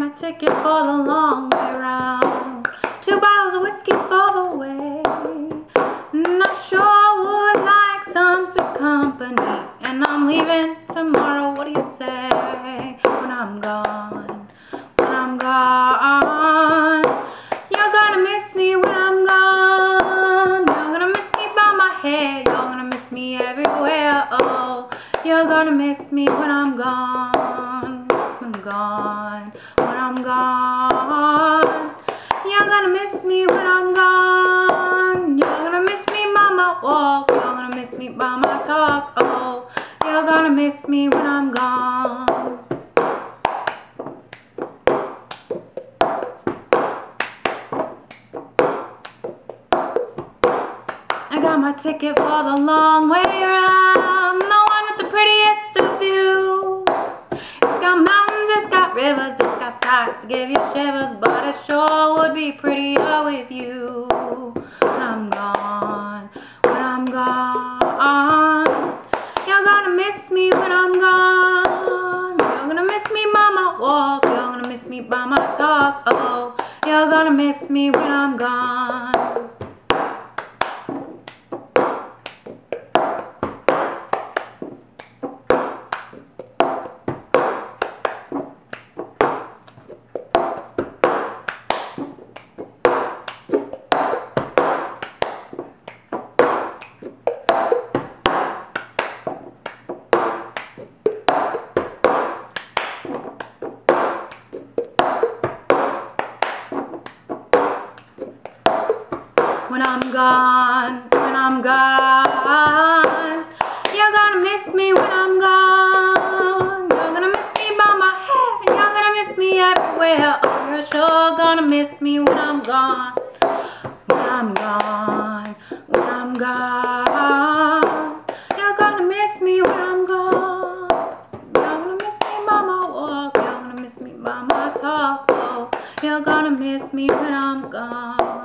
ticket for the long way round. Two bottles of whiskey for the way. Not sure I would like some sweet company. And I'm leaving tomorrow. What do you say when I'm gone? When I'm gone. You're gonna miss me when I'm gone. You're gonna miss me by my head. You're gonna miss me everywhere. Oh, you're gonna miss me when I'm gone. When I'm gone. I'm gone. You're gonna miss me when I'm gone. You're gonna miss me by my walk. You're gonna miss me by my talk. Oh, you're gonna miss me when I'm gone. I got my ticket for the long way round. The one with the prettiest of views. It's got mountains, it's got rivers, it's got sights to give you shivers. But it sure would be prettier with you. When I'm gone, when I'm gone. You're gonna miss me when I'm gone. You're gonna miss me by my walk. You're gonna miss me by my talk. Oh, you're gonna miss me when I'm gone. When I'm gone, when I'm gone. You're gonna miss me when I'm gone. You're gonna miss me by my hair. You're gonna miss me everywhere. Oh, you're sure gonna miss me when I'm gone. When I'm gone, when I'm gone. You're gonna miss me when I'm gone. You're gonna miss me by my walk. You're gonna miss me by my talk. Oh, you're gonna miss me when I'm gone.